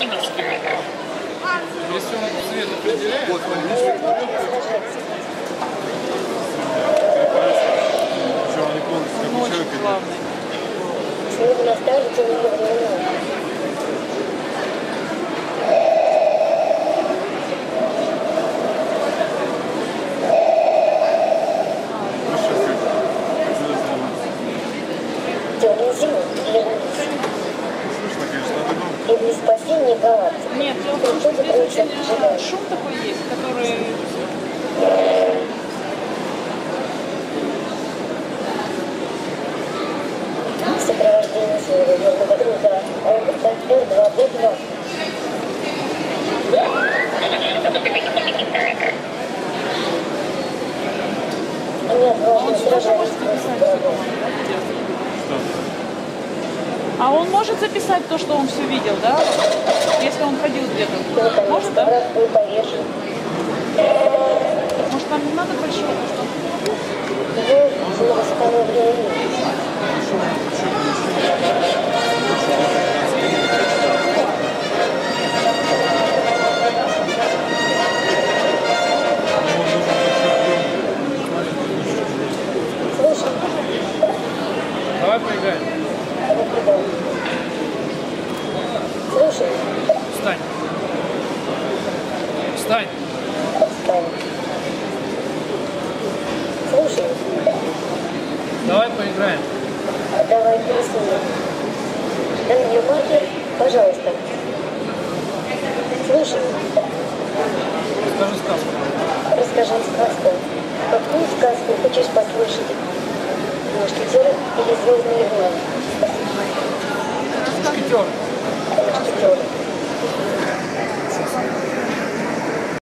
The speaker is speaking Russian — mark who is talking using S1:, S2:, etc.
S1: написано цвет. Рисунок цвет определяет.
S2: Вот,
S1: они полностью как у человека.
S3: главный.
S4: Снегу наставить и не времена.
S1: Ну, сейчас надо громко.
S4: и для спасения галактики.
S3: Нет, дело в том, что здесь очень шум такой есть, который...
S4: В сопровождении своего верного друга Р-2Б2. Они отважно сражались против врагов.
S3: А он может записать то, что он все видел, да? Если он ходил где-то. Может, да? Может, нам не надо большого,
S1: Давай поиграем.
S4: Слушай,
S1: Встань. Встань.
S4: Стань. Слушай,
S1: Давай поиграем.
S4: давай пересунем. Дай мне маркер, пожалуйста. Слушай,
S1: Скажи сказку.
S4: расскажи сказку. Какую сказку хочешь послушать? Мушкетеры или звездные войны?
S1: Мушкетер.
S4: Мушкетеры.